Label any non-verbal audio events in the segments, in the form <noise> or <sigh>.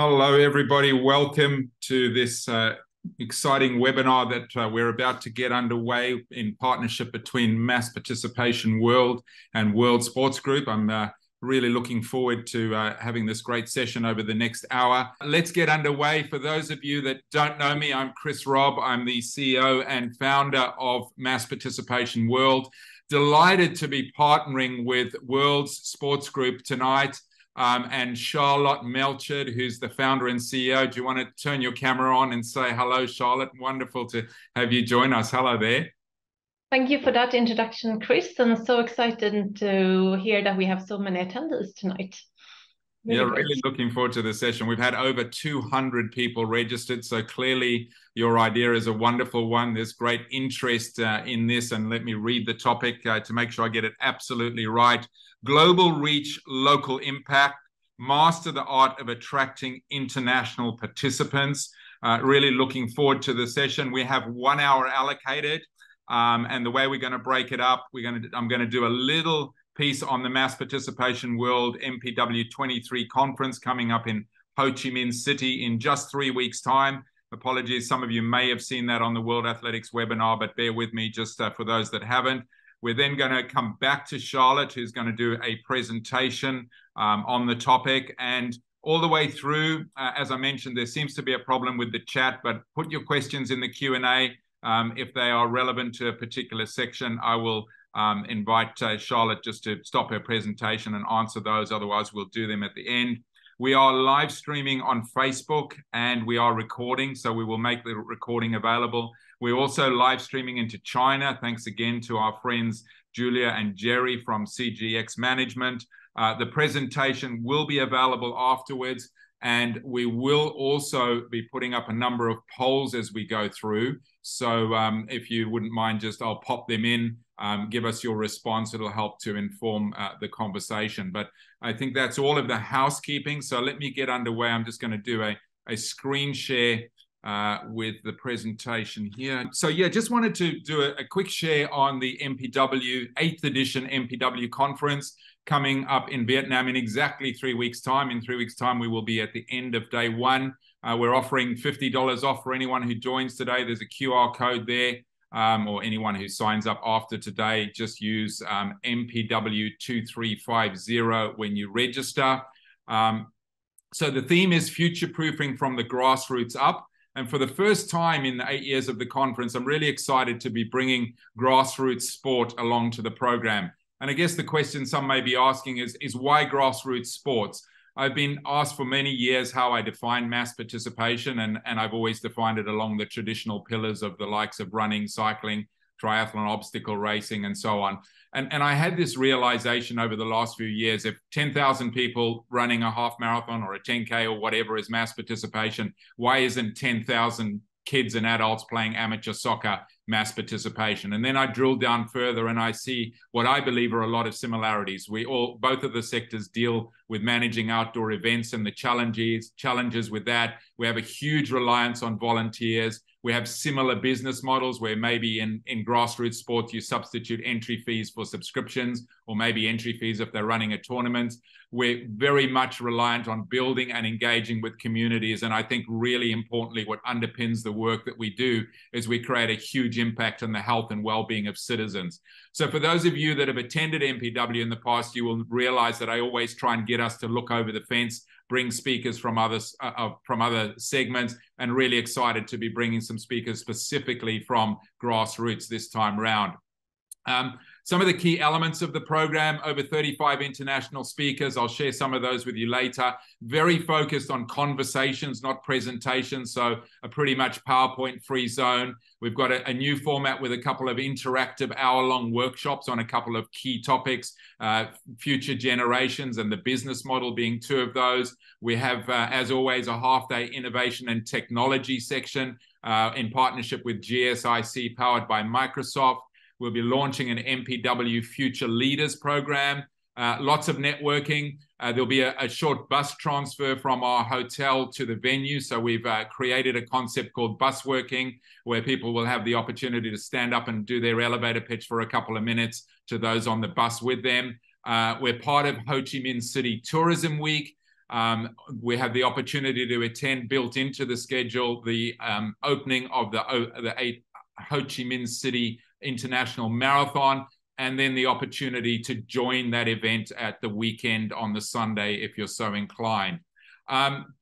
Hello, everybody. Welcome to this uh, exciting webinar that uh, we're about to get underway in partnership between Mass Participation World and World Sports Group. I'm uh, really looking forward to uh, having this great session over the next hour. Let's get underway. For those of you that don't know me, I'm Chris Robb. I'm the CEO and founder of Mass Participation World. Delighted to be partnering with World's Sports Group tonight um, and Charlotte Melchert, who's the founder and CEO. Do you want to turn your camera on and say hello, Charlotte? Wonderful to have you join us. Hello there. Thank you for that introduction, Chris. I'm so excited to hear that we have so many attendees tonight. Really yeah, really looking forward to the session. We've had over 200 people registered, so clearly your idea is a wonderful one. There's great interest uh, in this, and let me read the topic uh, to make sure I get it absolutely right. Global reach, local impact, master the art of attracting international participants. Uh, really looking forward to the session. We have one hour allocated, um, and the way we're going to break it up, we're going to I'm going to do a little piece on the Mass Participation World MPW 23 conference coming up in Ho Chi Minh City in just three weeks' time. Apologies, some of you may have seen that on the World Athletics webinar, but bear with me just uh, for those that haven't. We're then going to come back to Charlotte, who's going to do a presentation um, on the topic. And all the way through, uh, as I mentioned, there seems to be a problem with the chat, but put your questions in the Q&A. Um, if they are relevant to a particular section, I will um, invite uh, Charlotte just to stop her presentation and answer those. Otherwise, we'll do them at the end. We are live streaming on Facebook and we are recording, so we will make the recording available. We're also live streaming into China. Thanks again to our friends Julia and Jerry from CGX Management. Uh, the presentation will be available afterwards, and we will also be putting up a number of polls as we go through. So um, if you wouldn't mind, just I'll pop them in. Um, give us your response. It'll help to inform uh, the conversation. But I think that's all of the housekeeping. So let me get underway. I'm just going to do a, a screen share uh, with the presentation here. So yeah, just wanted to do a, a, quick share on the MPW 8th edition MPW conference coming up in Vietnam in exactly three weeks time. In three weeks time, we will be at the end of day one. Uh, we're offering $50 off for anyone who joins today. There's a QR code there. Um, or anyone who signs up after today, just use um, MPW2350 when you register. Um, so the theme is future proofing from the grassroots up. And for the first time in the eight years of the conference, I'm really excited to be bringing grassroots sport along to the program. And I guess the question some may be asking is, is why grassroots sports? I've been asked for many years how I define mass participation, and, and I've always defined it along the traditional pillars of the likes of running, cycling, triathlon, obstacle racing, and so on. And, and I had this realization over the last few years if 10,000 people running a half marathon or a 10K or whatever is mass participation, why isn't 10,000 kids and adults playing amateur soccer mass participation. And then I drill down further and I see what I believe are a lot of similarities. We all, both of the sectors deal with managing outdoor events and the challenges, challenges with that. We have a huge reliance on volunteers. We have similar business models where maybe in, in grassroots sports, you substitute entry fees for subscriptions or maybe entry fees if they're running a tournament. We're very much reliant on building and engaging with communities. And I think really importantly, what underpins the work that we do is we create a huge impact on the health and well-being of citizens. So for those of you that have attended MPW in the past, you will realize that I always try and get us to look over the fence, bring speakers from others uh, uh, from other segments, and really excited to be bringing some speakers specifically from grassroots this time round. Um, some of the key elements of the program, over 35 international speakers. I'll share some of those with you later. Very focused on conversations, not presentations. So a pretty much PowerPoint free zone. We've got a, a new format with a couple of interactive hour long workshops on a couple of key topics, uh, future generations and the business model being two of those. We have, uh, as always, a half day innovation and technology section uh, in partnership with GSIC powered by Microsoft. We'll be launching an MPW Future Leaders program. Uh, lots of networking. Uh, there'll be a, a, short bus transfer from our hotel to the venue. So we've uh, created a concept called bus working, where people will have the opportunity to stand up and do their elevator pitch for a couple of minutes to those on the bus with them. Uh, we're part of Ho Chi Minh City Tourism Week. Um, we have the opportunity to attend, built into the schedule, the um, opening of the, the eight Ho Chi Minh City International Marathon, and then the opportunity to join that event at the weekend on the Sunday if you're so inclined. Um,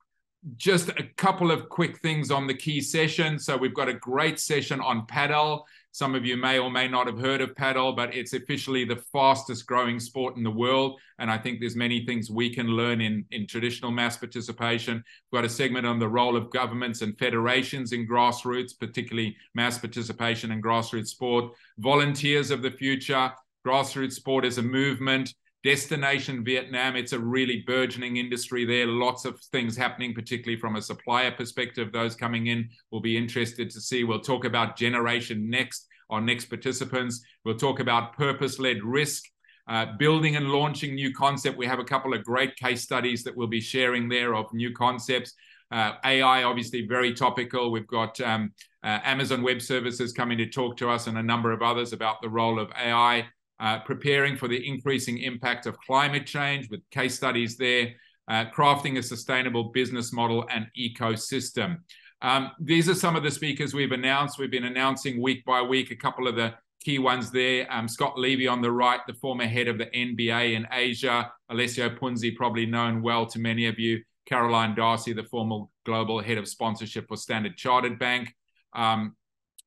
just a couple of quick things on the key session. So we've got a great session on padel. Some of you may or may not have heard of padel, but it's officially the fastest growing sport in the world. And I think there's many things we can learn in, in traditional mass participation. We've got a segment on the role of governments and federations in grassroots, particularly mass participation and grassroots sport. Volunteers of the future, grassroots sport as a movement, Destination Vietnam, it's a really burgeoning industry there. Lots of things happening, particularly from a supplier perspective. Those coming in will be interested to see. We'll talk about Generation Next, our next participants. We'll talk about purpose led risk. Uh, building and launching new concept. We have a couple of great case studies that we'll be sharing there of new concepts. Uh, AI, obviously, very topical. We've got um, uh, Amazon Web Services coming to talk to us and a number of others about the role of AI uh, preparing for the increasing impact of climate change with case studies there, uh, crafting a sustainable business model and ecosystem. Um, these are some of the speakers we've announced. We've been announcing week by week a couple of the key ones there. Um, Scott Levy on the right, the former head of the NBA in Asia. Alessio Punzi, probably known well to many of you. Caroline Darcy, the former global head of sponsorship for Standard Chartered Bank. Um,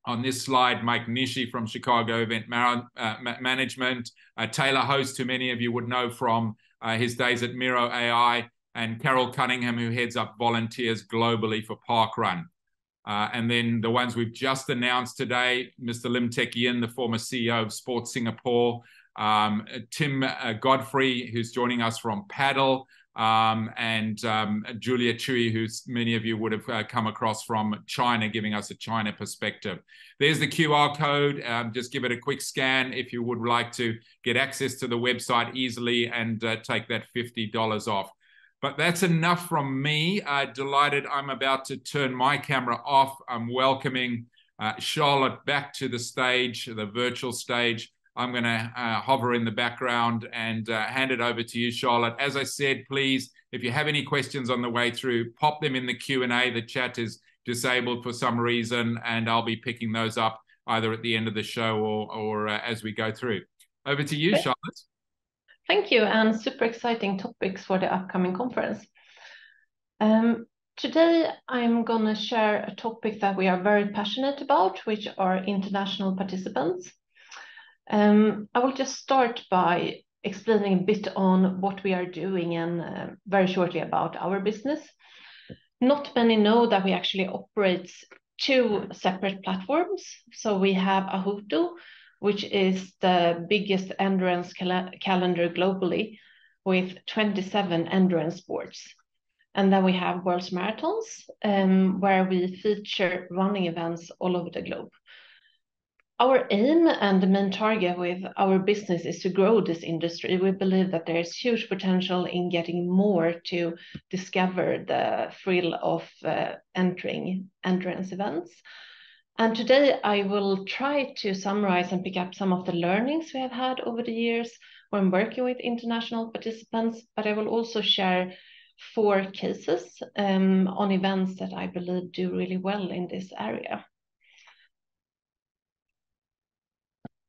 on this slide, Mike Nishi from Chicago Event Mar- uh, Management, uh, Taylor Host, who many of you would know from uh, his days at Miro AI, and Carol Cunningham, who heads up volunteers globally for Parkrun. Uh, and then the ones we've just announced today, Mr. Lim Teck Yin, the former CEO of Sports Singapore, um, Tim uh, Godfrey, who's joining us from Padel, um, and um, Julia Chui, who many of you would have uh, come across from China, giving us a China perspective. There's the QR code. Um, just give it a quick scan if you would like to get access to the website easily and uh, take that $50 off. But that's enough from me. Uh, delighted I'm about to turn my camera off. I'm welcoming uh, Charlotte back to the stage, the virtual stage. I'm going to uh, hover in the background and uh, hand it over to you, Charlotte. As I said, please, if you have any questions on the way through, pop them in the Q&A. The chat is disabled for some reason, and I'll be picking those up either at the end of the show or, or uh, as we go through. Over to you, Charlotte. Thank you, and super exciting topics for the upcoming conference. Um, today, I'm going to share a topic that we are very passionate about, which are international participants. Um, I will just start by explaining a bit on what we are doing and uh, very shortly about our business. Not many know that we actually operate two separate platforms. So we have Ahotu, which is the biggest endurance cal calendar globally with 27 endurance sports. And then we have World's Marathons, um, where we feature running events all over the globe. Our aim and the main target with our business is to grow this industry. We believe that there is huge potential in getting more to discover the thrill of uh, entering endurance events. And today I will try to summarize and pick up some of the learnings we have had over the years when working with international participants, but I will also share four cases um, on events that I believe do really well in this area.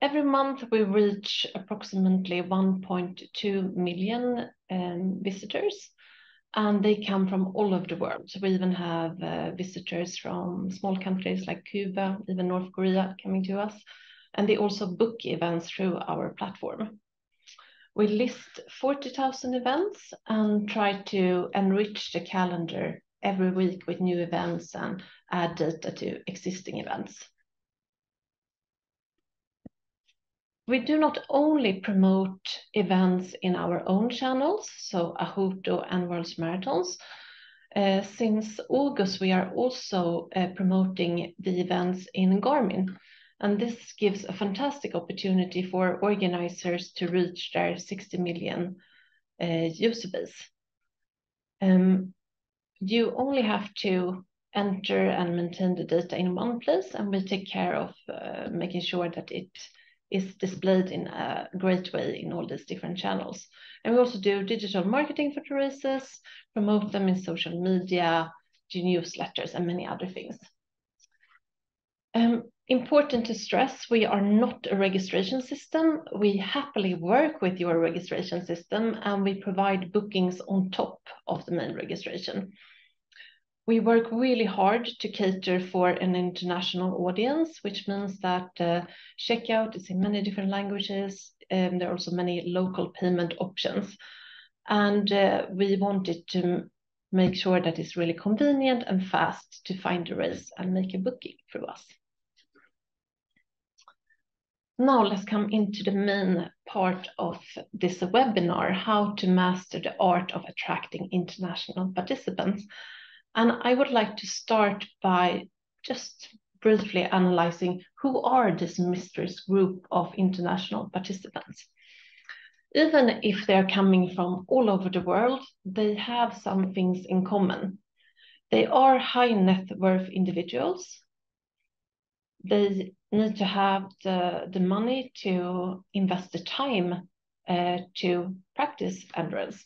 Every month, we reach approximately 1.2 million um, visitors, and they come from all over the world. So we even have uh, visitors from small countries like Cuba, even North Korea coming to us, and they also book events through our platform. We list 40,000 events and try to enrich the calendar every week with new events and add data to existing events. We do not only promote events in our own channels, so Ahotu and World's Marathons. Uh, since August, we are also uh, promoting the events in Garmin. And this gives a fantastic opportunity for organizers to reach their 60 million uh, user base. Um, you only have to enter and maintain the data in one place, and we take care of uh, making sure that it is displayed in a great way in all these different channels. And we also do digital marketing for races, promote them in social media, do newsletters, and many other things. Um, important to stress, we are not a registration system. We happily work with your registration system and we provide bookings on top of the main registration. We work really hard to cater for an international audience, which means that uh, checkout is in many different languages. and there are also many local payment options. And uh, we wanted to make sure that it's really convenient and fast to find a race and make a booking through us. Now let's come into the main part of this webinar, how to master the art of attracting international participants. And I would like to start by just briefly analyzing who are this mysterious group of international participants. Even if they're coming from all over the world, they have some things in common. They are high net worth individuals. They need to have the, the money to invest the time uh, to practice endurance.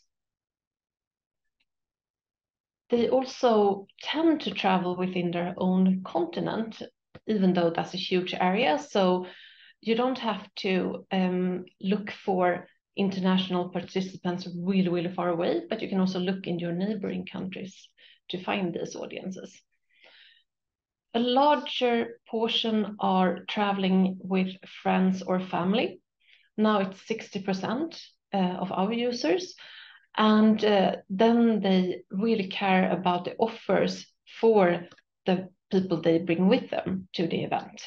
They also tend to travel within their own continent, even though that's a huge area. So you don't have to um, look for international participants really, really far away, but you can also look in your neighboring countries to find these audiences. A larger portion are traveling with friends or family. Now it's 60% uh, of our users. And uh, then they really care about the offers for the people they bring with them to the event.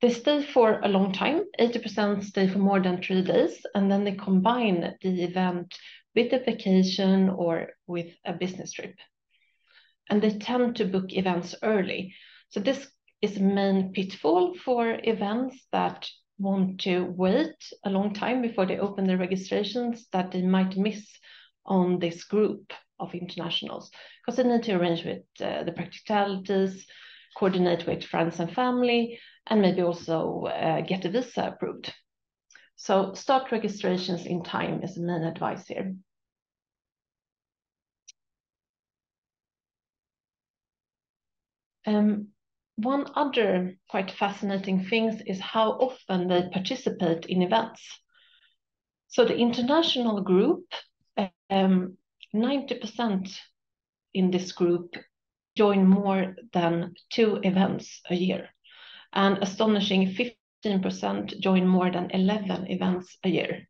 They stay for a long time, 80% stay for more than three days, and then they combine the event with a vacation or with a business trip and they tend to book events early. So this is a main pitfall for events that want to wait a long time before they open their registrations that they might miss on this group of internationals because they need to arrange with uh, the practicalities, coordinate with friends and family, and maybe also uh, get a visa approved. So start registrations in time is the main advice here. Um, one other quite fascinating thing is how often they participate in events. So the international group, um, 90% in this group join more than two events a year. And astonishing 15% join more than 11 events a year.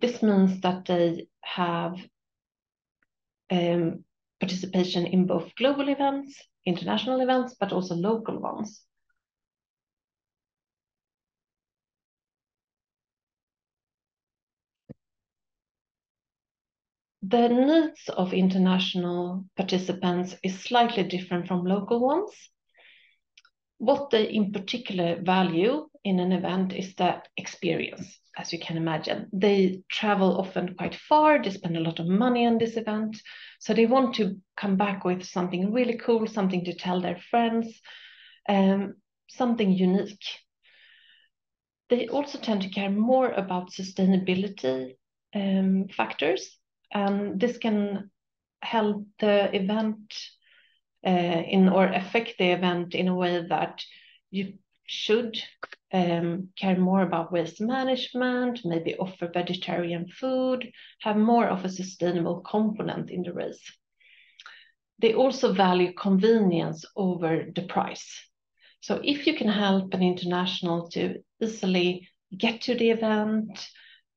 This means that they have um, participation in both global events international events, but also local ones. The needs of international participants is slightly different from local ones. What they in particular value in an event is the experience, as you can imagine. They travel often quite far, they spend a lot of money on this event, so they want to come back with something really cool, something to tell their friends, um, something unique. They also tend to care more about sustainability um, factors, and this can help the event uh, in or affect the event in a way that you should um, care more about waste management, maybe offer vegetarian food, have more of a sustainable component in the race. They also value convenience over the price. So if you can help an international to easily get to the event,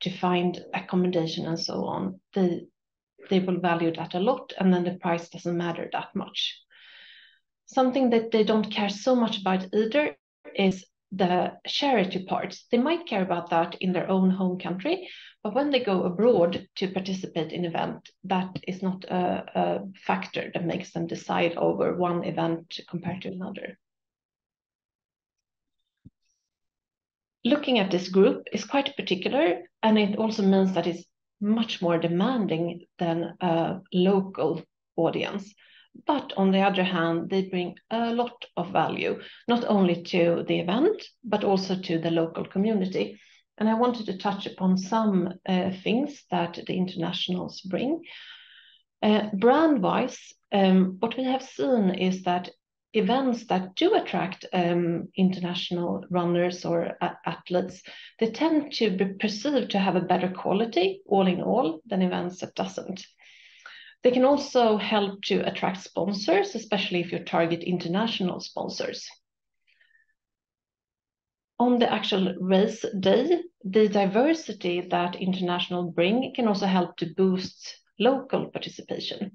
to find accommodation and so on, they, they will value that a lot and then the price doesn't matter that much. Something that they don't care so much about either is the charity parts. They might care about that in their own home country, but when they go abroad to participate in event, that is not a, a factor that makes them decide over one event compared to another. Looking at this group is quite particular, and it also means that it's much more demanding than a local audience. But on the other hand, they bring a lot of value, not only to the event, but also to the local community. And I wanted to touch upon some uh, things that the internationals bring. Uh, brand-wise, um, what we have seen is that events that do attract um, international runners or athletes, they tend to be perceived to have a better quality, all in all, than events that doesn't. They can also help to attract sponsors, especially if you target international sponsors. On the actual race day, the diversity that international bring can also help to boost local participation.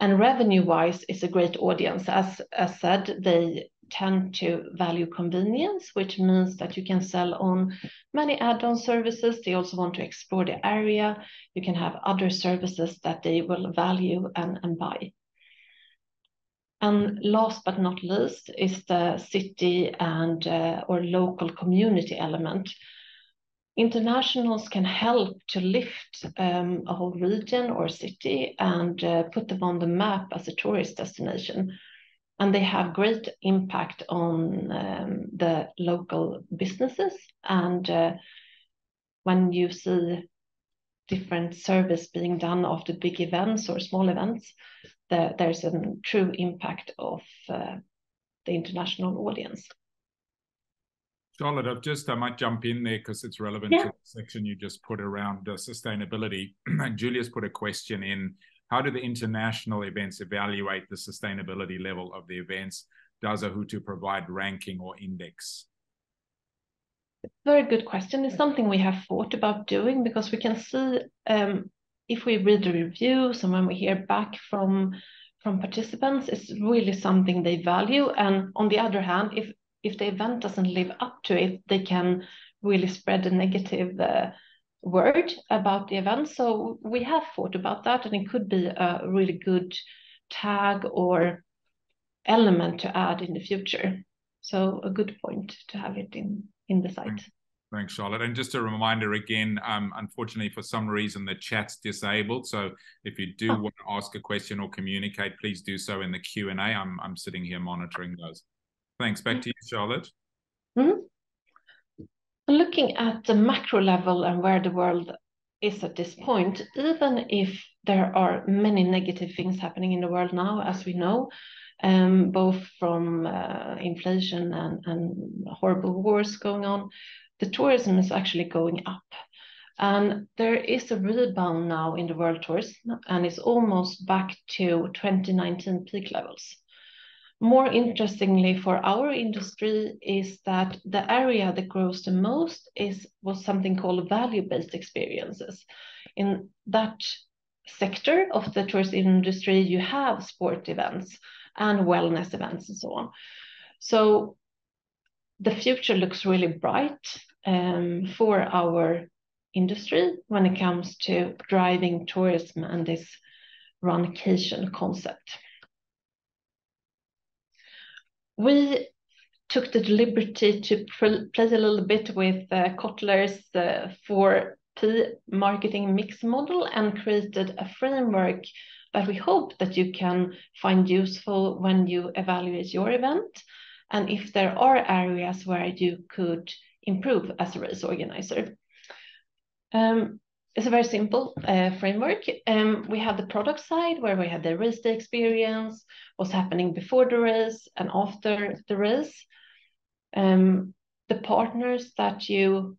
And revenue-wise, it's a great audience. As, as said, they tend to value convenience, which means that you can sell on many add-on services. They also want to explore the area. You can have other services that they will value and, and buy. And last but not least is the city and uh, or local community element. Internationals can help to lift um, a whole region or city and uh, put them on the map as a tourist destination and they have great impact on um, the local businesses. And uh, when you see different service being done after big events or small events, the, there's a true impact of uh, the international audience. Charlotte, I've just I might jump in there because it's relevant yeah. to the section you just put around uh, sustainability. <clears throat> and Julius put a question in how do the international events evaluate the sustainability level of the events? Does a Ahotu provide ranking or index? Very good question. It's something we have thought about doing because we can see um, if we read the reviews and when we hear back from from participants, it's really something they value. And on the other hand, if if the event doesn't live up to it, they can really spread a negative uh, word about the event. So we have thought about that, and it could be a really good tag or element to add in the future. So a good point to have it in in the site. Thanks, Charlotte. And just a reminder again, um, unfortunately, for some reason, the chat's disabled. So if you do oh. want to ask a question or communicate, please do so in the Q&A. I'm, I'm sitting here monitoring those. Thanks. Back to you, Charlotte. Mm -hmm. Looking at the macro level and where the world is at this point, even if there are many negative things happening in the world now, as we know, um, both from uh, inflation and, and horrible wars going on, the tourism is actually going up. And there is a rebound now in the world tourism, and it's almost back to 2019 peak levels. More interestingly for our industry is that the area that grows the most is what's something called value-based experiences. In that sector of the tourist industry, you have sport events and wellness events and so on. So the future looks really bright um, for our industry when it comes to driving tourism and this runcation concept we took the liberty to play a little bit with uh, Kotler's uh, 4P marketing mix model and created a framework that we hope that you can find useful when you evaluate your event and if there are areas where you could improve as a race organizer. Um, it's a very simple uh, framework. Um, we have the product side where we have the day experience, what's happening before the race and after the race, um, the partners that you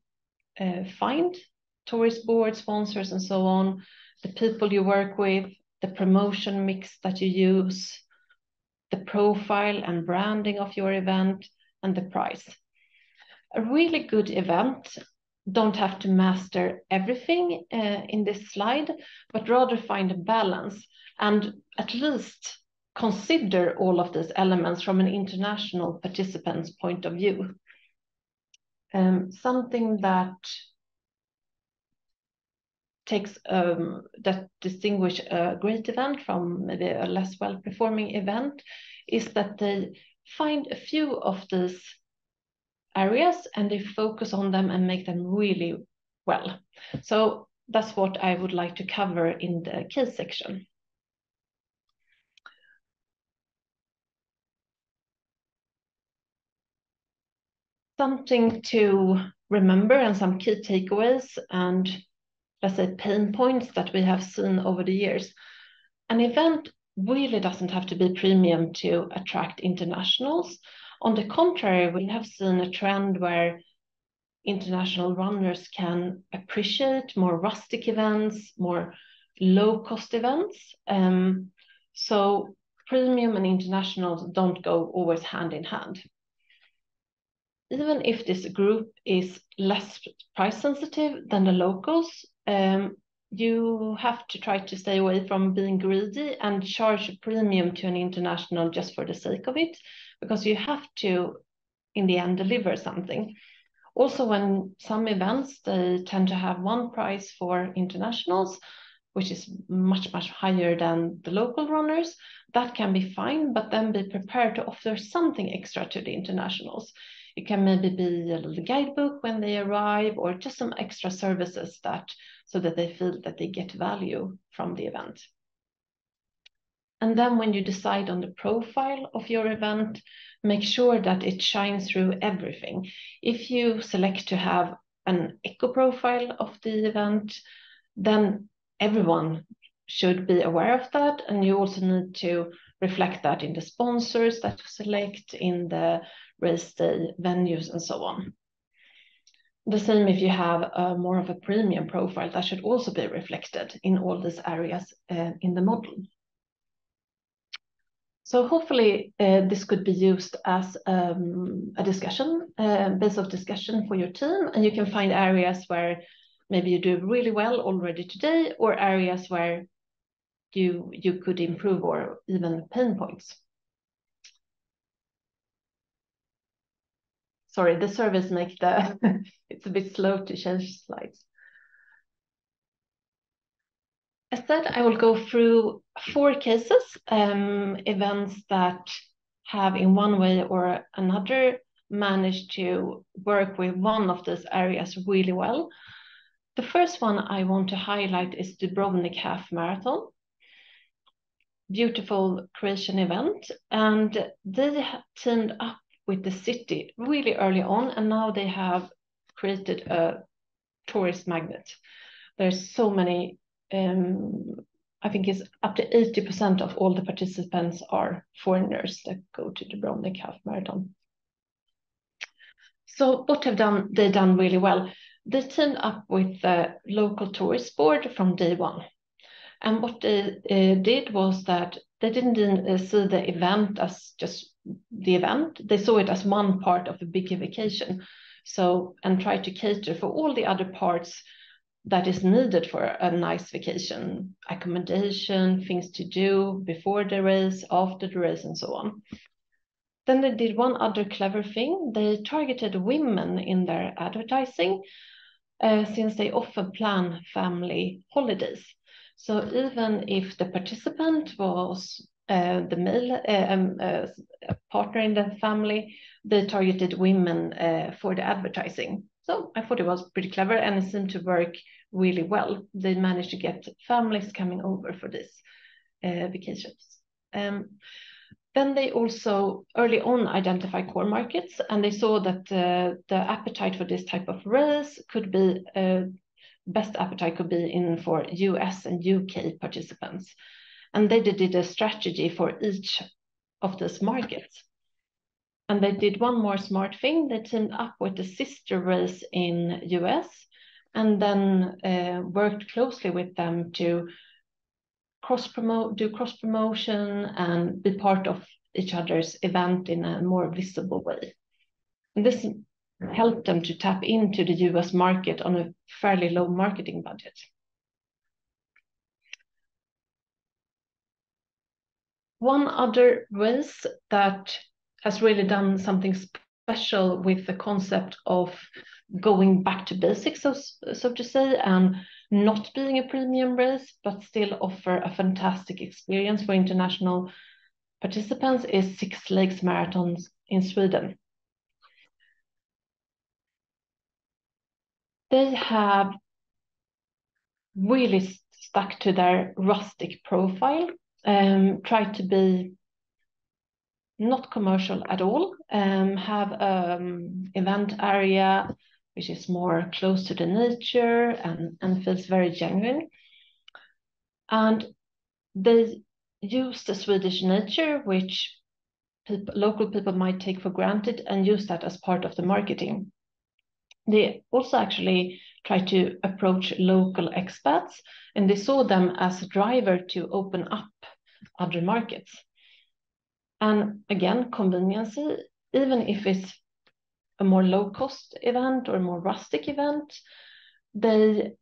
uh, find, tourist board sponsors and so on, the people you work with, the promotion mix that you use, the profile and branding of your event, and the price. A really good event don't have to master everything uh, in this slide, but rather find a balance and at least consider all of these elements from an international participant's point of view. Um, something that takes um, that distinguish a great event from maybe a less well-performing event is that they find a few of these areas and they focus on them and make them really well. So that's what I would like to cover in the case section. Something to remember and some key takeaways and let's say pain points that we have seen over the years. An event really doesn't have to be premium to attract internationals. On the contrary, we have seen a trend where international runners can appreciate more rustic events, more low cost events. Um, so premium and international don't go always hand in hand. Even if this group is less price sensitive than the locals, um, you have to try to stay away from being greedy and charge a premium to an international just for the sake of it, because you have to, in the end, deliver something. Also, when some events, they tend to have one price for internationals, which is much, much higher than the local runners, that can be fine, but then be prepared to offer something extra to the internationals. It can maybe be a little guidebook when they arrive or just some extra services that so that they feel that they get value from the event. And then when you decide on the profile of your event, make sure that it shines through everything. If you select to have an eco profile of the event, then everyone should be aware of that. And you also need to reflect that in the sponsors that you select, in the race day venues, and so on. The same if you have a more of a premium profile, that should also be reflected in all these areas uh, in the model. So hopefully uh, this could be used as um, a discussion, uh, base of discussion for your team, and you can find areas where maybe you do really well already today, or areas where you you could improve or even pain points. Sorry, the service make the <laughs> it's a bit slow to change slides. As said, I will go through four cases, um, events that have in one way or another managed to work with one of those areas really well. The first one I want to highlight is the Dubrovnik Half Marathon. Beautiful Croatian event. And they teamed up with the city really early on, and now they have created a tourist magnet. There's so many, um, I think it's up to 80% of all the participants are foreigners that go to Dubrovnik Half Marathon. So what have done they done really well? They teamed up with the local tourist board from day one. And what they uh, did was that they didn't uh, see the event as just the event. They saw it as one part of a bigger vacation. So, and try to cater for all the other parts that is needed for a nice vacation, accommodation, things to do before the race, after the race, and so on. Then they did one other clever thing. They targeted women in their advertising uh, since they often plan family holidays. So even if the participant was uh, the male uh, um, uh, partner in the family, they targeted women uh, for the advertising. So I thought it was pretty clever and it seemed to work really well. They managed to get families coming over for these uh, vacations. Um, then they also early on identify core markets and they saw that uh, the appetite for this type of race could be uh, best appetite could be in for US and UK participants. And they did a strategy for each of these markets. And they did one more smart thing. They teamed up with the sister race in US and then uh, worked closely with them to cross promote, do cross promotion and be part of each other's event in a more visible way. And this helped them to tap into the US market on a fairly low marketing budget. One other race that has really done something special with the concept of going back to basics, so, so to say, and not being a premium race, but still offer a fantastic experience for international participants is Six Lakes Marathons in Sweden. They have really stuck to their rustic profile, um, tried to be not commercial at all, um, have an event area which is more close to the nature and, and feels very genuine. And they use the Swedish nature, which people, local people might take for granted, and use that as part of the marketing. They also actually try to approach local expats, and they saw them as a driver to open up other markets. And again, convenience, even if it's a more low cost event or a more rustic event, they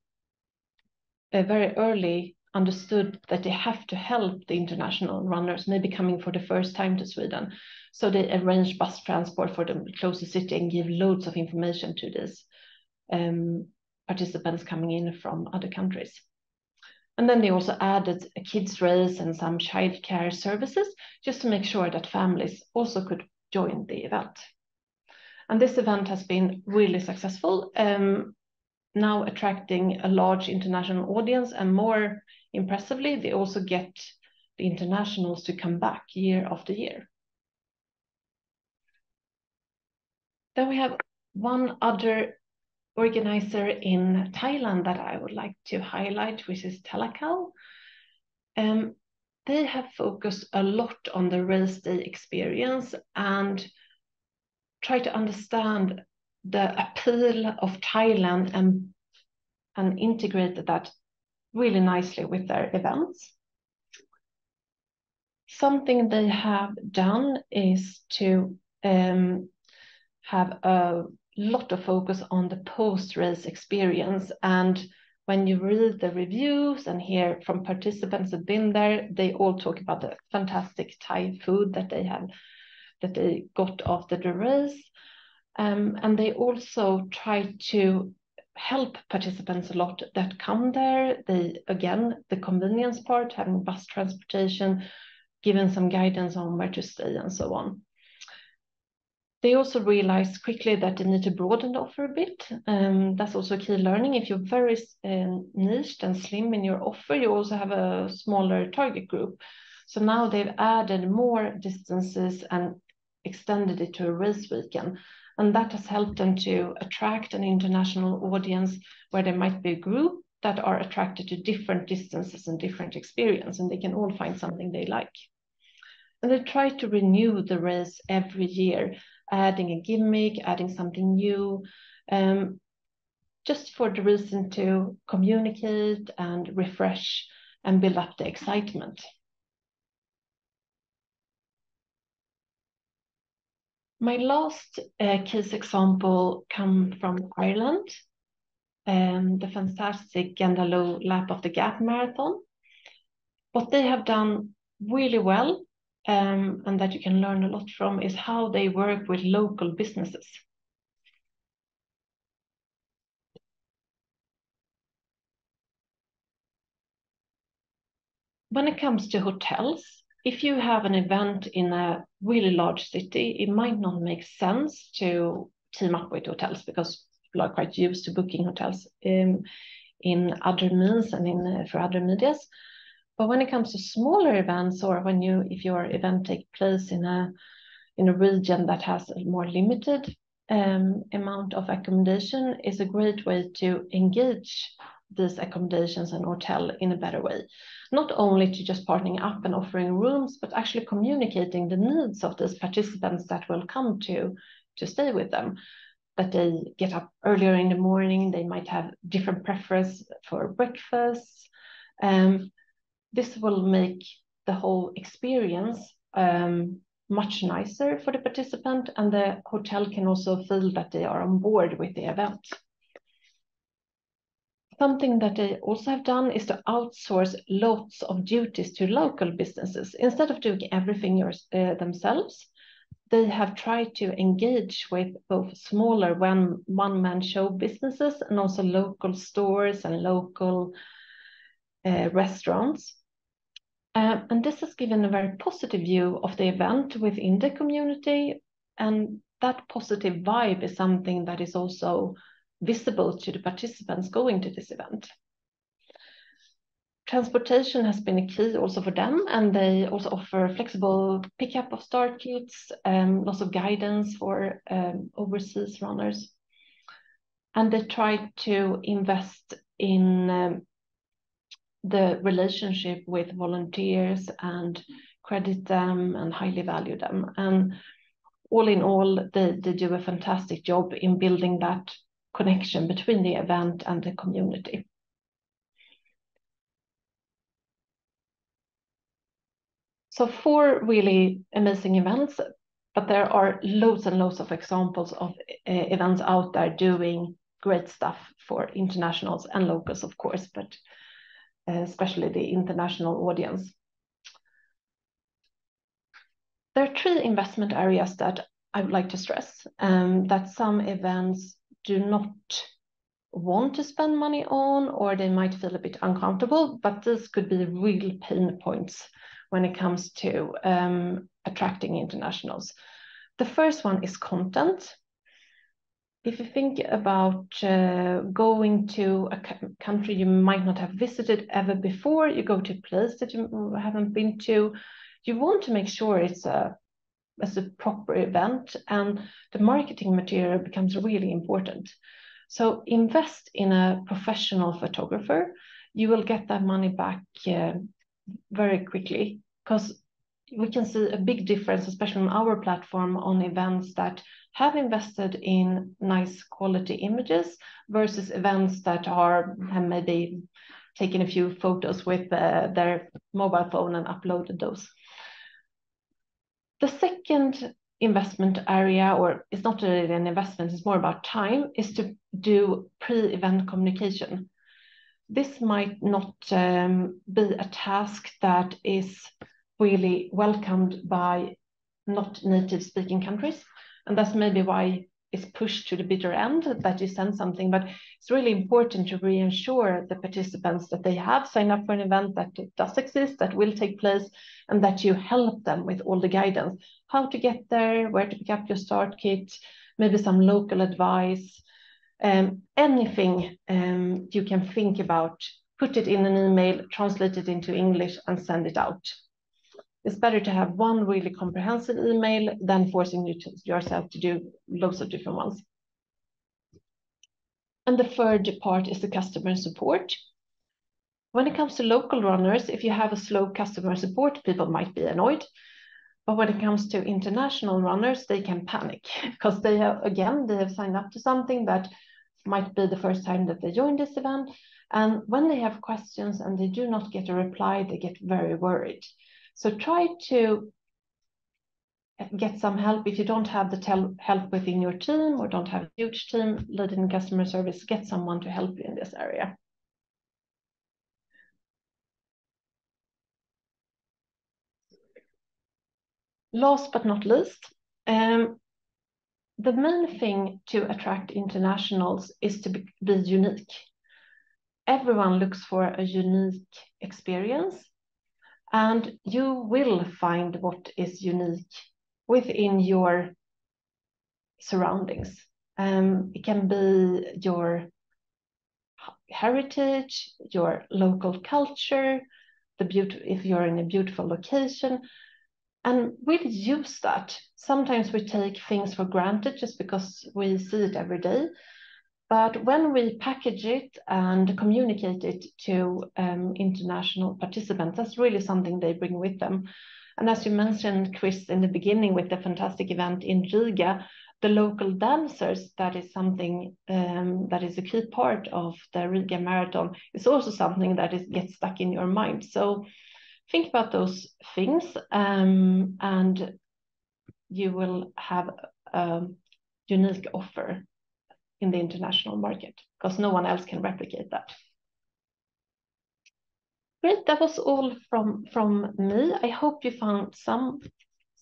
uh, very early understood that they have to help the international runners, maybe coming for the first time to Sweden. So they arranged bus transport for the closest city and give loads of information to these um, participants coming in from other countries. And then they also added a kids race and some childcare services just to make sure that families also could join the event. And this event has been really successful, um, now attracting a large international audience and more impressively, they also get the internationals to come back year after year. Then we have one other organizer in Thailand that I would like to highlight, which is Telakal. Um, they have focused a lot on the race day experience and try to understand the appeal of Thailand and, and integrate that really nicely with their events. Something they have done is to um, have a lot of focus on the post-race experience. And when you read the reviews and hear from participants who've been there, they all talk about the fantastic Thai food that they have, that they got after the race. Um, and they also try to help participants a lot that come there. They again the convenience part, having bus transportation, giving some guidance on where to stay and so on. They also realized quickly that they need to broaden the offer a bit. Um, that's also a key learning. If you're very uh, niched and slim in your offer, you also have a smaller target group. So now they've added more distances and extended it to a race weekend. And that has helped them to attract an international audience where there might be a group that are attracted to different distances and different experience, and they can all find something they like. And they try to renew the race every year, adding a gimmick, adding something new, um, just for the reason to communicate and refresh and build up the excitement. My last uh, case example come from Ireland, um, the fantastic Gandaloo Lap of the Gap Marathon. What they have done really well um, and that you can learn a lot from is how they work with local businesses. When it comes to hotels, if you have an event in a really large city, it might not make sense to team up with hotels because people are quite used to booking hotels um, in other means and in uh, for other medias. But when it comes to smaller events, or when you if your event take place in a in a region that has a more limited um, amount of accommodation, is a great way to engage these accommodations and hotel in a better way. Not only to just partnering up and offering rooms, but actually communicating the needs of these participants that will come to, to stay with them. That they get up earlier in the morning, they might have different preference for breakfast. Um, this will make the whole experience um, much nicer for the participant and the hotel can also feel that they are on board with the event. Something that they also have done is to outsource lots of duties to local businesses. Instead of doing everything uh, themselves, they have tried to engage with both smaller one, one-man show businesses and also local stores and local restaurants. Uh, and this has given a very positive view of the event within the community. And that positive vibe is something that is also visible to the participants going to this event. transportation has been a key also for them, and they also offer flexible pickup of start kits, um, lots of guidance for um, overseas runners. And they try to invest in um, the relationship with volunteers and credit them and highly value them. And all in all, they, they do a fantastic job in building that connection between the event and the community. So four really amazing events, but there are loads and loads of examples of uh, events out there doing great stuff for internationals and locals, of course, but especially the international audience. There are three investment areas that I would like to stress, um, that some events do not want to spend money on, or they might feel a bit uncomfortable, but this could be real pain points when it comes to um, attracting internationals. The first one is content. If you think about uh, going to a country you might not have visited ever before, you go to a place that you haven't been to, you want to make sure it's a as a proper event and the marketing material becomes really important. So invest in a professional photographer. You will get that money back uh, very quickly because we can see a big difference, especially on our platform, on events that have invested in nice quality images versus events that are have maybe taken a few photos with uh, their mobile phone and uploaded those. The second investment area, or it's not really an investment, it's more about time, is to do pre-event communication. This might not um, be a task that is really welcomed by not native speaking countries. And that's maybe why it's pushed to the bitter end that you send something. But it's really important to reassure the participants that they have signed up for an event that it does exist, that will take place, and that you help them with all the guidance, how to get there, where to pick up your start kit, maybe some local advice, um, anything um, you can think about, put it in an email, translate it into English and send it out it's better to have one really comprehensive email than forcing you to, yourself to do loads of different ones. And the third part is the customer support. When it comes to local runners, if you have a slow customer support, people might be annoyed. But when it comes to international runners, they can panic <laughs> because they have, again, they have signed up to something that might be the first time that they join this event. And when they have questions and they do not get a reply, they get very worried. So try to get some help. If you don't have the help within your team or don't have a huge team leading customer service, get someone to help you in this area. Last but not least, um, the main thing to attract internationals is to be, be unique. Everyone looks for a unique experience and you will find what is unique within your surroundings. Um, it can be your heritage, your local culture, the beauty if you're in a beautiful location. And we'll use that. Sometimes we take things for granted just because we see it every day. But when we package it and communicate it to um, international participants, that's really something they bring with them. And as you mentioned, Chris, in the beginning with the fantastic event in Riga, the local dancers, that is something um, that is a key part of the Riga Marathon, is also something that is gets stuck in your mind. So think about those things um, and you will have a unique offer in the international market because no one else can replicate that. Great, that was all from, from me. I hope you found some,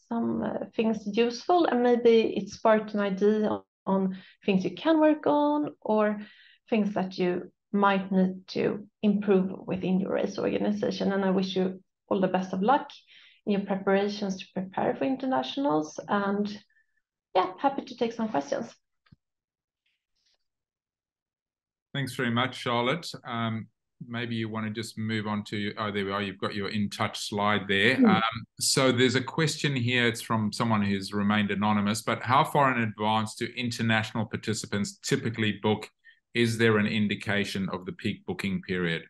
some uh, things useful and maybe it sparked an idea on, on things you can work on or things that you might need to improve within your race organization. And I wish you all the best of luck in your preparations to prepare for internationals. And yeah, happy to take some questions. Thanks very much, Charlotte. Um, maybe you want to just move on to oh there we are you've got your in touch slide there mm. um, so there's a question here it's from someone who's remained anonymous but how far in advance do international participants typically book is there an indication of the peak booking period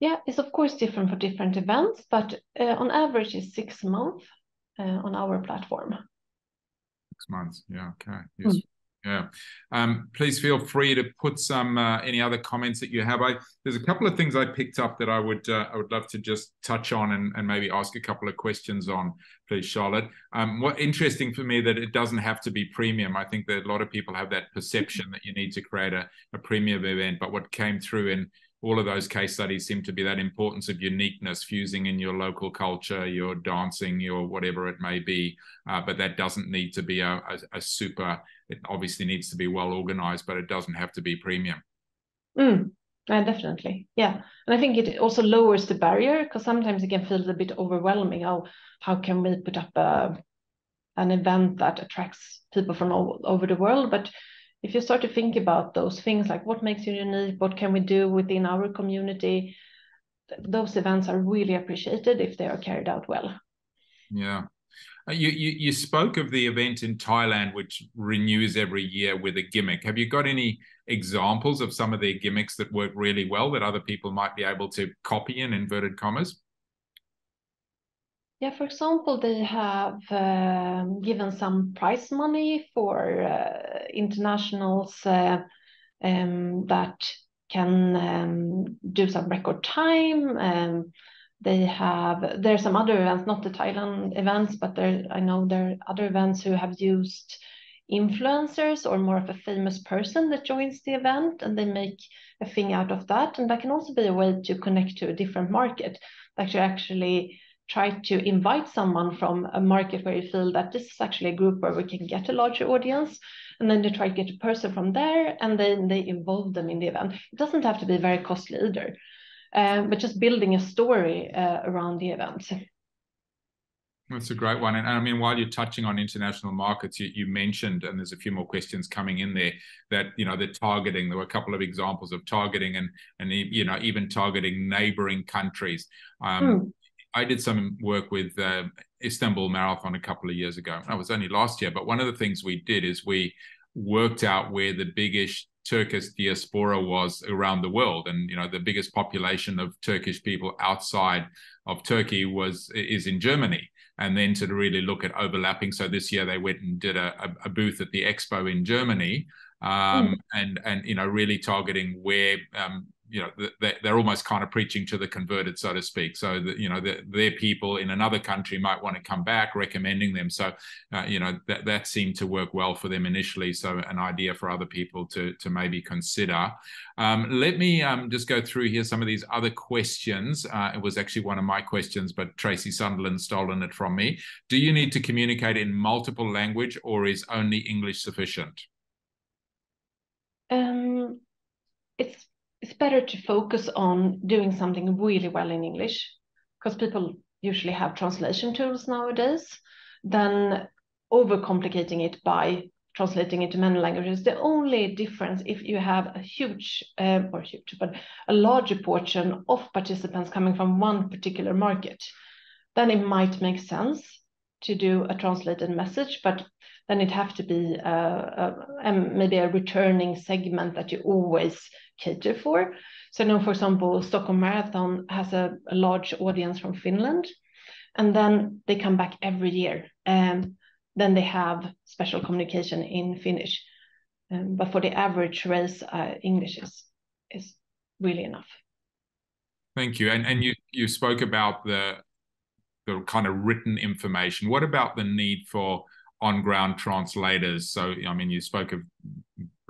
yeah it's of course different for different events but uh, on average it's six months uh, on our platform six months yeah okay yes. Mm. Yeah. Um, please feel free to put some uh, any other comments that you have. I there's a couple of things I picked up that I would uh, I would love to just touch on and, and maybe ask a couple of questions on, please, Charlotte. Um, what interesting for me that it doesn't have to be premium. I think that a lot of people have that perception that you need to create a, a premium event, but what came through in all of those case studies seem to be that importance of uniqueness, fusing in your local culture, your dancing, your whatever it may be. Uh, but that doesn't need to be a, a, a, super, it obviously needs to be well organized, but it doesn't have to be premium. Mm, uh, definitely. Yeah. And I think it also lowers the barrier because sometimes it can feel a bit overwhelming. Oh, how can we put up a, an event that attracts people from all over the world? But if you start to think about those things like what makes you unique, what can we do within our community, those events are really appreciated if they are carried out well. Yeah. Uh, you, you, you spoke of the event in Thailand, which renews every year with a gimmick. Have you got any examples of some of their gimmicks that work really well that other people might be able to copy in inverted commas? Yeah, for example, they have um, given some prize money for uh, internationals uh, um, that can um, do some record time. Um, they have there are some other events, not the Thailand events, but there I know there are other events who have used influencers or more of a famous person that joins the event, and they make a thing out of that. And that can also be a way to connect to a different market, that you actually try to invite someone from a market where you feel that this is actually a group where we can get a larger audience and then they try to get a person from there and then they involve them in the event it doesn't have to be very costly either um, but just building a story uh, around the event that's a great one. And, and, I mean, while you're touching on international markets, you, you, mentioned, and there's a few more questions coming in there, that, you know, the targeting, there were a couple of examples of targeting and, and you know, even targeting neighboring countries. Um, mm. I did some work with uh, Istanbul Marathon a couple of years ago. That was only last year, but one of the things we did is we worked out where the biggest Turkish diaspora was around the world, and you know the biggest population of Turkish people outside of Turkey was is in Germany. And then to really look at overlapping. So this year they went and did a, a booth at the expo in Germany, um, mm. and and you know really targeting where um, you know they're almost kind of preaching to the converted so to speak. So that you know their people in another country might want to come back recommending them. So uh, you know that that seemed to work well for them initially. So an idea for other people to to maybe consider. Um, let me um, just go through here some of these other questions. Uh, it was actually one of my questions but tracy sunderland stolen it from me. Do you need to communicate in multiple language or is only english sufficient? Um it's it's better to focus on doing something really well in English because people usually have translation tools nowadays than overcomplicating it by translating into many languages. The only difference if you have a huge uh, or huge, but a larger portion of participants coming from one particular market, then it might make sense to do a translated message, but then it have to be uh, um, maybe a returning segment that you always cater for. So now, for example, Stockholm Marathon has a, a large audience from Finland, and then they come back every year. And then they have special communication in Finnish. Um, but for the average race, uh, English is is really enough. Thank you. And and you you spoke about the the kind of written information. What about the need for on ground translators? So I mean, you spoke of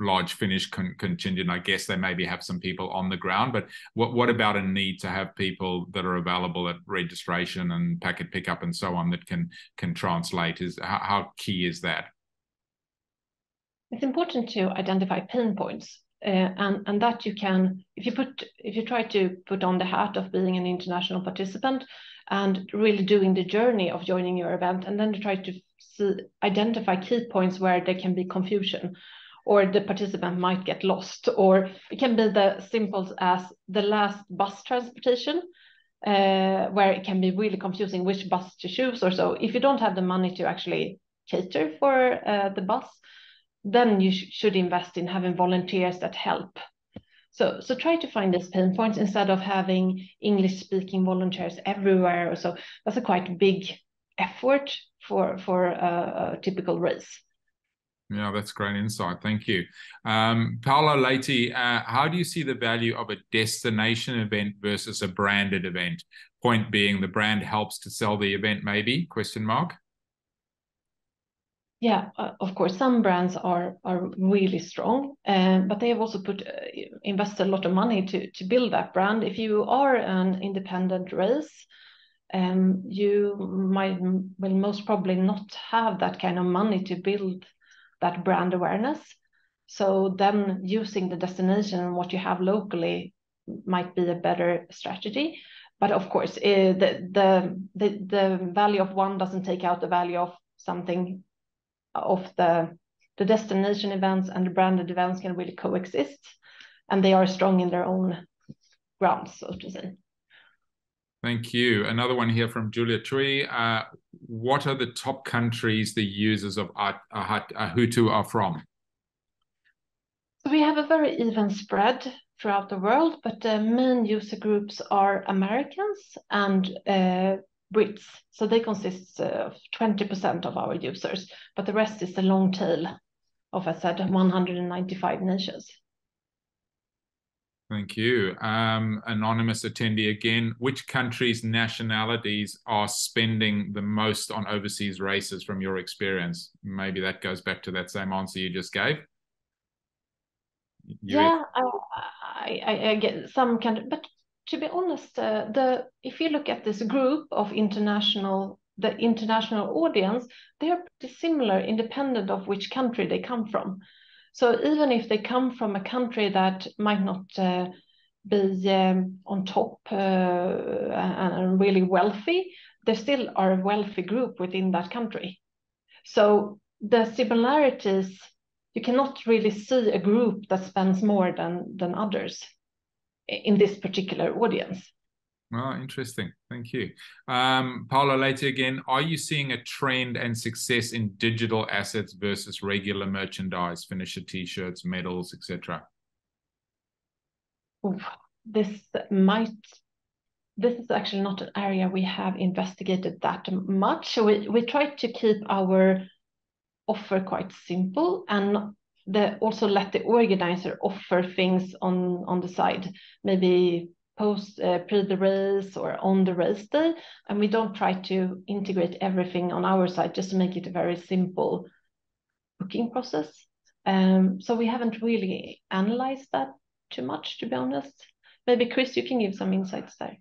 large Finnish con- contingent. I guess they maybe have some people on the ground, but what what about a need to have people that are available at registration and packet pickup and so on that can can translate? Is how, how key is that? It's important to identify pain points uh, and and that you can if you put if you try to put on the hat of being an international participant and really doing the journey of joining your event and then try to see, identify key points where there can be confusion or the participant might get lost, or it can be the simple as the last bus transportation, uh, where it can be really confusing which bus to choose or so. If you don't have the money to actually cater for uh, the bus, then you sh should invest in having volunteers that help. So, so try to find these pain points instead of having English speaking volunteers everywhere. So that's a quite big effort for, for a, a typical race. Yeah, that's great insight. Thank you. Um, Paolo Leite, uh, how do you see the value of a destination event versus a branded event? Point being the brand helps to sell the event, maybe, question mark? Yeah, uh, of course, some brands are are really strong, uh, but they have also put uh, invested a lot of money to to build that brand. If you are an independent race, um, you might will most probably not have that kind of money to build that brand awareness. So then using the destination and what you have locally might be a better strategy. But of course, uh, the, the, the, the value of one doesn't take out the value of something of the, the destination events and the branded events can really coexist. And they are strong in their own grounds, so to say. Thank you. Another one here from Julia Tree. Uh, what are the top countries the users of Ahotu are from? We have a very even spread throughout the world, but the main user groups are Americans and uh, Brits. So they consist of 20% of our users, but the rest is the long tail of, I said, 195 nations. Thank you. Um, anonymous attendee again. Which countries' nationalities are spending the most on overseas races from your experience? Maybe that goes back to that same answer you just gave. You yeah, I, I, I, get some kind of, but to be honest, uh, the if you look at this group of international, the international audience, they are pretty similar, independent of which country they come from. So even if they come from a country that might not uh, be um, on top uh, and really wealthy, they still are a wealthy group within that country. So the similarities, you cannot really see a group that spends more than, than others in this particular audience. Oh, interesting. Thank you. Um, Paolo, Leite again, are you seeing a trend and success in digital assets versus regular merchandise, finisher t-shirts, medals, etc.? This might, this is actually not an area we have investigated that much. We, we try to keep our offer quite simple and the, also let the organizer offer things on, on the side, maybe post uh, pre the race or on the race day and we don't try to integrate everything on our side just to make it a very simple booking process. Um, so we haven't really analyzed that too much to be honest. Maybe chris you can give some insights there.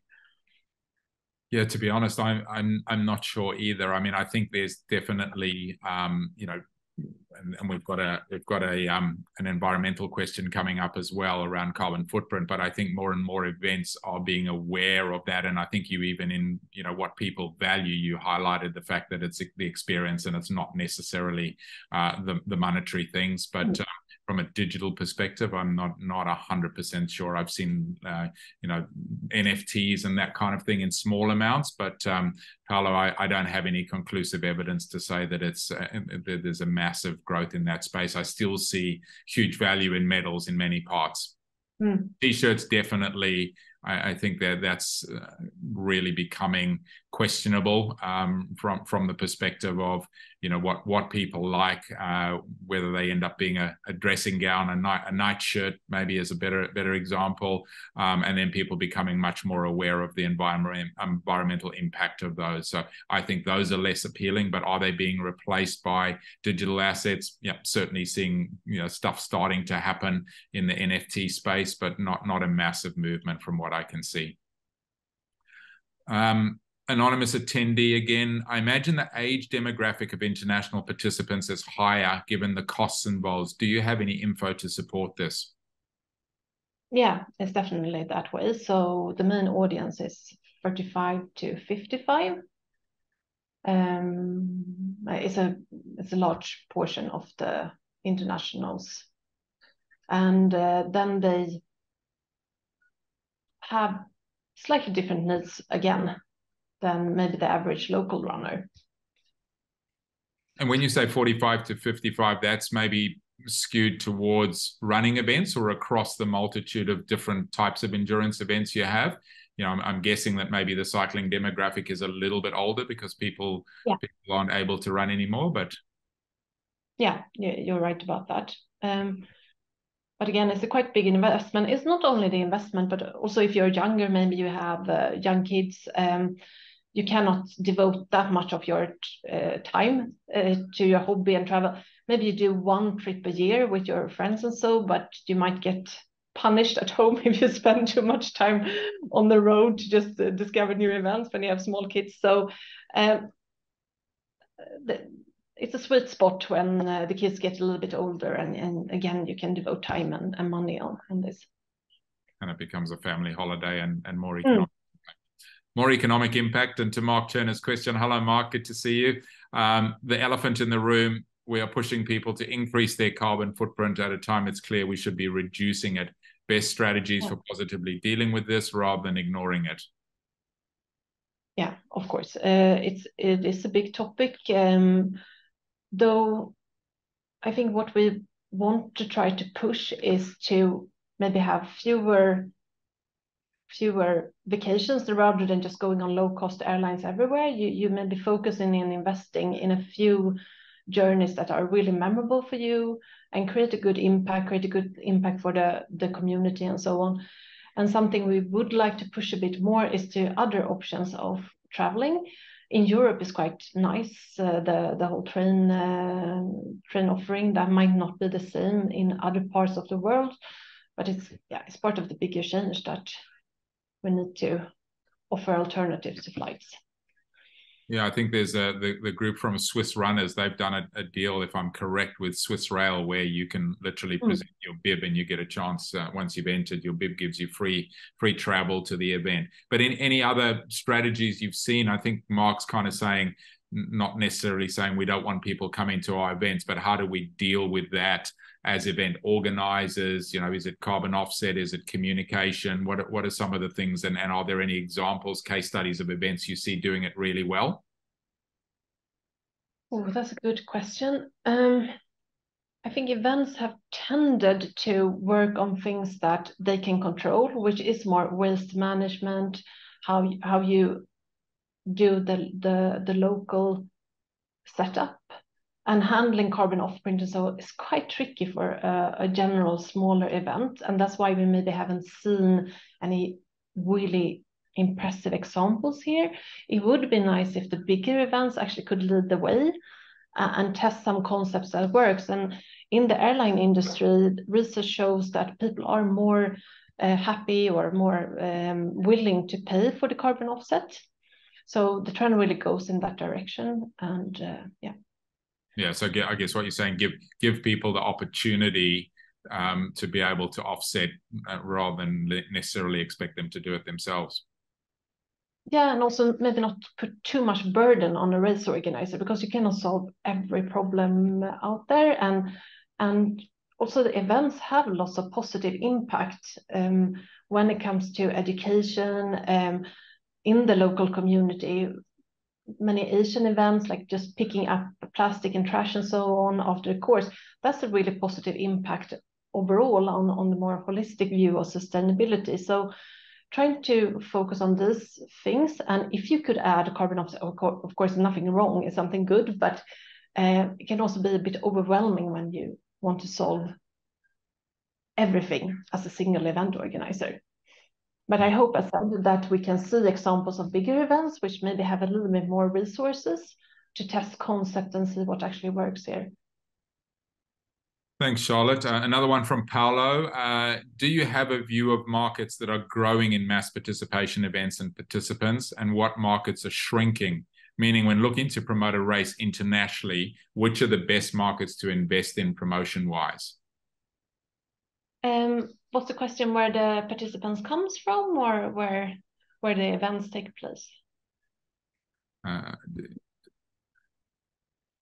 Yeah to be honest i'm i'm i'm not sure either. I mean i think there's definitely um, you know and, and, we've got a we've got a um, an environmental question coming up as well around carbon footprint. But I think more and more events are being aware of that, and I think you even in you know what people value, you highlighted the fact that it's the experience and it's not necessarily uh, the the monetary things, but. Mm. From a digital perspective, I'm not not hundred percent sure. I've seen uh, you know NFTs and that kind of thing in small amounts, but um, Paolo, I, I, don't have any conclusive evidence to say that it's uh, that there's a massive growth in that space. I still see huge value in metals in many parts. Mm. T-shirts definitely I, I think that that's uh, really becoming questionable um, from from the perspective of you know what what people like, uh, whether they end up being a, a, dressing gown, a night a night shirt, maybe is a better better example, um, and then people becoming much more aware of the environment environmental impact of those. So I think those are less appealing, but are they being replaced by digital assets? Yeah, certainly seeing you know stuff starting to happen in the NFT space, but not not a massive movement from what I can see. Um, anonymous attendee again. I imagine the age demographic of international participants is higher given the costs involved. Do you have any info to support this? Yeah, it's definitely that way. So the main audience is 35 to 55. Um, it's a it's a large portion of the internationals and uh, then they have slightly different needs again than maybe the average local runner. And when you say 45 to 55, that's maybe skewed towards running events or across the multitude of different types of endurance events you have? You know, I'm, I'm guessing that maybe the cycling demographic is a little bit older because people, yeah. people aren't able to run anymore. But yeah, you're right about that. Um, but again, it's a quite big investment. It's not only the investment, but also if you're younger, maybe you have uh, young kids. Um, you cannot devote that much of your uh, time uh, to your hobby and travel. Maybe you do one trip a year with your friends and so, but you might get punished at <laughs> home if you spend too much time on the road to just uh, discover new events when you have small kids. So um, the, it's a sweet spot when uh, the kids get a little bit older, and, and again you can devote time and, and money on, on this. And it becomes a family holiday and, and more hmm. economic. Mm more economic impact. And to Mark Turner's question, hello, Mark, good to see you. Um, the elephant in the room, we are pushing people to increase their carbon footprint at a time it's clear we should be reducing it. Best strategies for positively dealing with this rather than ignoring it. Yeah, of course. Uh, it's it is a big topic. Um, though I think what we want to try to push is to maybe have fewer fewer vacations rather than just going on low cost airlines everywhere. You you may be focusing and investing in a few journeys that are really memorable for you and create a good impact, create a good impact for the, the community and so on. And something we would like to push a bit more is to other options of traveling. In Europe is quite nice, uh, the, the whole train, uh, train offering that might not be the same in other parts of the world, but it's, yeah, it's part of the bigger change that we need to offer alternatives to flights. Yeah, I think there's a the, the group from Swiss Runners. They've done a, a deal, if I'm correct, with Swiss Rail, where you can literally mm. present your bib and you get a chance. Uh, once you've entered, your bib gives you free free travel to the event. But in any other strategies you've seen, I think Mark's kind of saying, not necessarily saying we don't want people coming to our events, but how do we deal with that as event organizers? You know, is it carbon offset? Is it communication? What what are some of the things? And, and are there any examples, case studies of events you see doing it really well? Oh, that's a good question. Um, I think events have tended to work on things that they can control, which is more waste management, how how you do the the the local setup. And handling carbon offprint and so is quite tricky for a, a, general smaller event. And that's why we maybe haven't seen any really impressive examples here. It would be nice if the bigger events actually could lead the way uh, and test some concepts that works. And in the airline industry research shows that people are more uh, happy or more um, willing to pay for the carbon offset so the trend really goes in that direction and uh, yeah. Yeah so i guess what you're saying give give people the opportunity um, to be able to offset uh, rather than necessarily expect them to do it themselves. Yeah and also maybe not put too much burden on a race organizer because you cannot solve every problem out there and and also the events have lots of positive impact um, when it comes to education um, in the local community many Asian events, like just picking up plastic and trash and so on after the course, that's a really positive impact overall on, on the more holistic view of sustainability. So trying to focus on these things. And if you could add carbon offset, of course, nothing wrong is something good, but uh, it can also be a bit overwhelming when you want to solve everything as a single event organizer. But I hope as that we can see examples of bigger events, which maybe have a little bit more resources to test concept and see what actually works here. Thanks, Charlotte. Uh, another one from Paolo. Uh, do you have a view of markets that are growing in mass participation events and participants, and what markets are shrinking? Meaning, when looking to promote a race internationally, which are the best markets to invest in promotion wise? Um, what's the question where the participants comes from or where where the events take place? Uh,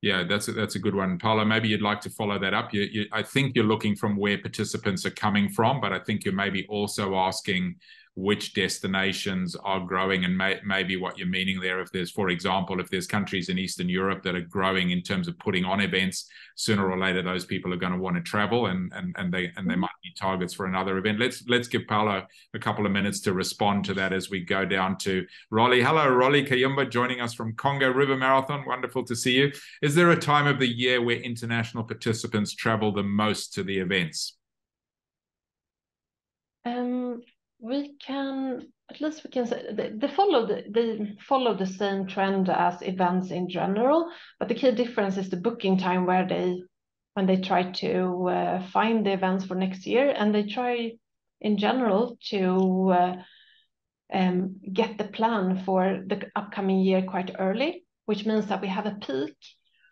Yeah, that's a, that's a good one, Paolo. Maybe you'd like to follow that up. You, you, I think you're looking from where participants are coming from, but I think you're maybe also asking which destinations are growing and may, maybe what you're meaning there. If there's for example if there's countries in eastern europe that are growing in terms of putting on events sooner or later those people are going to want to travel and and, and they and they mm-hmm. might be targets for another event. Let's let's give paolo a couple of minutes to respond to that as we go down to rolly hello rolly kayumba joining us from congo river marathon. Wonderful to see you. Is there a time of the year where international participants travel the most to the events? Um we can at least we can say they, follow the they follow the same trend as events in general but the key difference is the booking time where they when they try to uh, find the events for next year and they try in general to uh, um, get the plan for the upcoming year quite early which means that we have a peak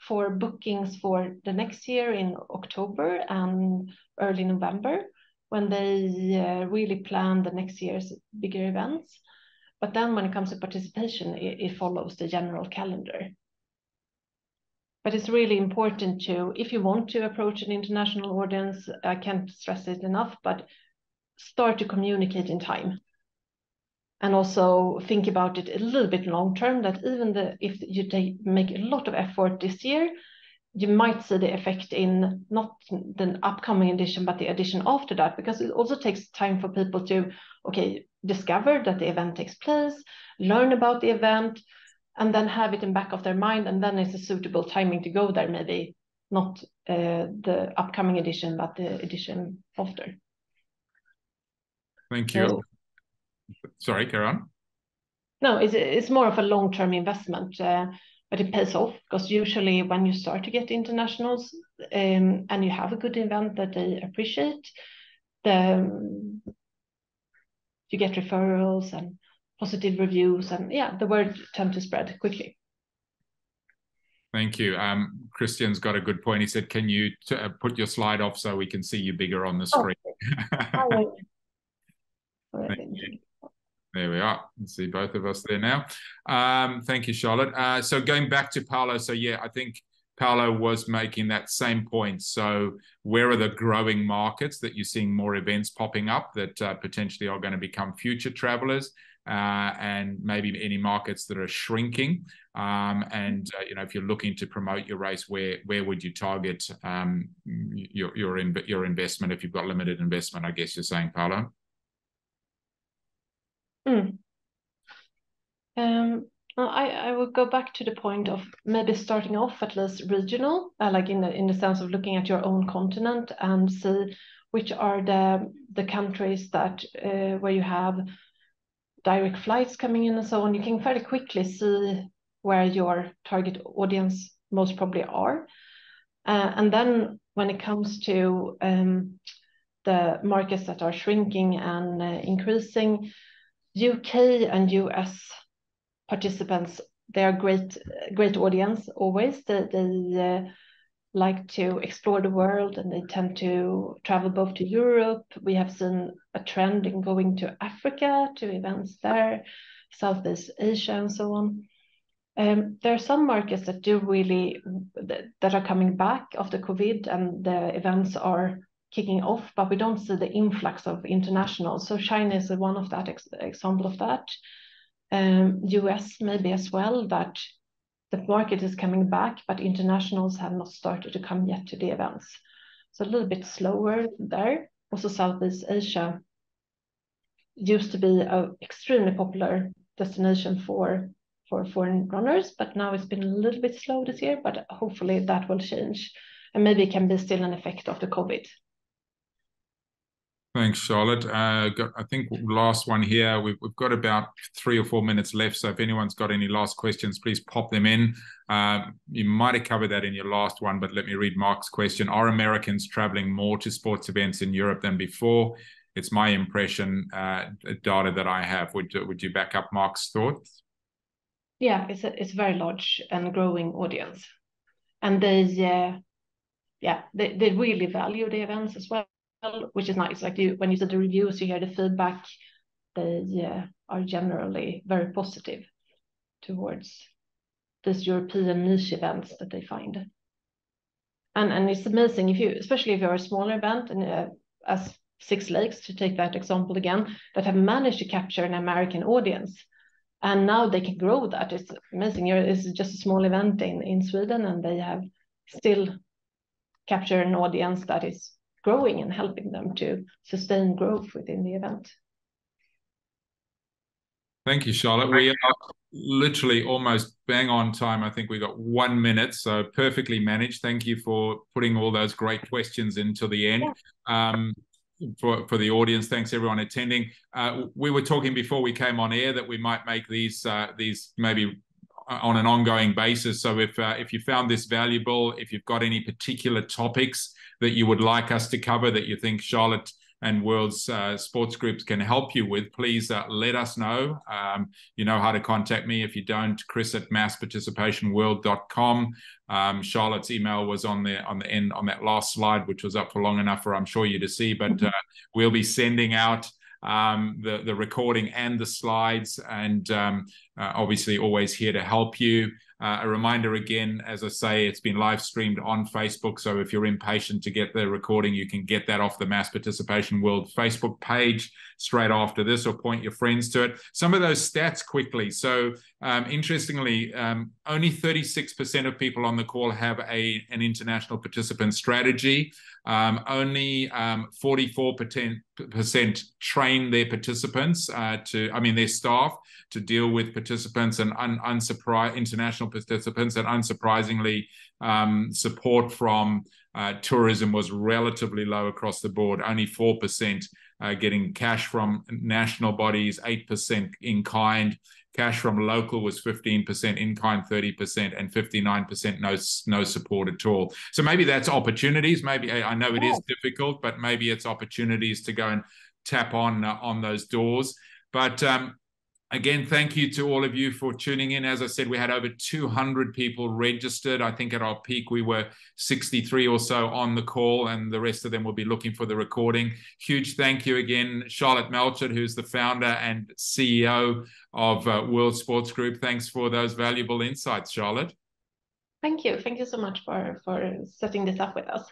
for bookings for the next year in october and early november when they uh, really plan the next year's bigger events. But then when it comes to participation, it, it follows the general calendar. But it's really important to, if you want to approach an international audience, I can't stress it enough, but start to communicate in time. And also think about it a little bit long term that even the, if you take, make a lot of effort this year, you might see the effect in not the upcoming edition, but the edition after that, because it also takes time for people to, okay, discover that the event takes place, learn about the event, and then have it in back of their mind. And then it's a suitable timing to go there, maybe not uh, the upcoming edition, but the edition after. Thank you. So, Sorry, on. No, it's, it's more of a long-term investment. Uh, but it pays off because usually when you start to get internationals um, and you have a good event that they appreciate, the you get referrals and positive reviews, and yeah, the word tend to spread quickly. Thank you. Um, Christian's got a good point. He said, "Can you uh, put your slide off so we can see you bigger on the oh, screen?" Oh. <laughs> Thank you. There we are. You see both of us there now. Um, thank you, Charlotte. Uh, so going back to Paolo, so yeah, I think Paolo was making that same point. So where are the growing markets that you're seeing more events popping up that uh, potentially are going to become future travelers? Uh, and maybe any markets that are shrinking. Um, and uh, you know, if you're looking to promote your race, where where would you target um, your your in, your investment if you've got limited investment? I guess you're saying, Paolo. Mm. Um, I, I would go back to the point of maybe starting off at least regional, uh, like in the in the sense of looking at your own continent and see which are the the countries that uh, where you have direct flights coming in and so on. You can fairly quickly see where your target audience most probably are, uh, and then when it comes to um, the markets that are shrinking and uh, increasing, UK and US participants, they are great, great audience always. They, they uh, like to explore the world and they tend to travel both to Europe. We have seen a trend in going to Africa to events there, Southeast Asia, and so on. Um, there are some markets that do really that, that are coming back after COVID, and the events are kicking off, but we don't see the influx of international. So China is one of that ex example of that. Um, US maybe as well, that the market is coming back, but internationals have not started to come yet to the events. So a little bit slower there. Also Southeast Asia used to be an extremely popular destination for for foreign runners, but now it's been a little bit slow this year, but hopefully that will change. And maybe it can be still an effect of the COVID. Thanks, Charlotte. Uh, got, I think last one here. We've, we've got about three or four minutes left. So if anyone's got any last questions, please pop them in. Um, you might have covered that in your last one, but let me read Mark's question. Are Americans traveling more to sports events in Europe than before? It's my impression, uh, data that I have. Would, would you back up Mark's thoughts? Yeah, it's a, it's a very large and growing audience. And they, uh, yeah, they, they really value the events as well which is nice. Like you, when you see the reviews, you hear the feedback. They uh, are generally very positive towards these European niche events that they find. And, and it's amazing if you, especially if you're a smaller event and uh, as Six Lakes, to take that example again, that have managed to capture an American audience. And now they can grow that. It's amazing. It's just a small event in, in Sweden, and they have still captured an audience that is growing and helping them to sustain growth within the event. Thank you, Charlotte. We are literally almost bang on time. I think we got one minute, so perfectly managed. Thank you for putting all those great questions into the end. Um, for for the audience. Thanks everyone attending. Uh, we were talking before we came on air that we might make these uh, these maybe on an ongoing basis. So if uh, if you found this valuable, if you've got any particular topics that you would like us to cover that you think Charlotte and World's uh, sports groups can help you with, please uh, let us know. Um, you know how to contact me. If you don't, Chris at massparticipationworld.com. Um, Charlotte's email was on the on the end on that last slide, which was up for long enough for I'm sure you to see. But mm-hmm. uh, we'll be sending out um, the the recording and the slides, and um, uh, obviously always here to help you. Uh, a reminder again, as I say, it's been live streamed on Facebook. So if you're impatient to get the recording, you can get that off the Mass Participation World Facebook page straight after this or point your friends to it. Some of those stats quickly. So um, interestingly, um, only 36% of people on the call have a, an international participant strategy. Um, only 44% um, train their participants uh, to, I mean, their staff to deal with participants and un, unsurprised international participants. And unsurprisingly, um, support from uh, tourism was relatively low across the board, only 4% uh, getting cash from national bodies, 8% in kind. Cash from local was 15%, in kind 30%, and 59% no, no support at all. So maybe that's opportunities. Maybe I know it is difficult, but maybe it's opportunities to go and tap on uh, on those doors. But um, Again, thank you to all of you for tuning in. As I said, we had over 200 people registered. I think at our peak, we were 63 or so on the call, and the rest of them will be looking for the recording. Huge thank you again, Charlotte Melchert, who's the founder and CEO of uh, World Sports Group. Thanks for those valuable insights, Charlotte. Thank you. Thank you so much for, for setting this up with us.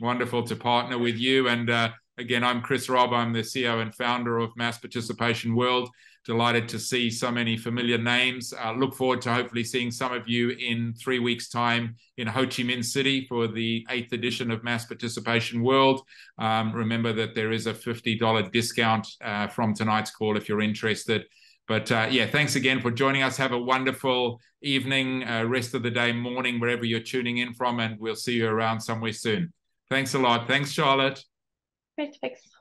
Wonderful to partner with you. And uh, again, I'm Chris Robb. I'm the CEO and founder of Mass Participation World delighted to see so many familiar names. Uh, look forward to hopefully seeing some of you in three weeks' time in Ho Chi Minh City for the eighth edition of Mass Participation World. Um, remember that there is a $50 discount uh, from tonight's call if you're interested. But uh, yeah, thanks again for joining us. Have a wonderful evening, uh, rest of the day, morning, wherever you're tuning in from, and we'll see you around somewhere soon. Thanks a lot. Thanks, Charlotte. Great, thanks.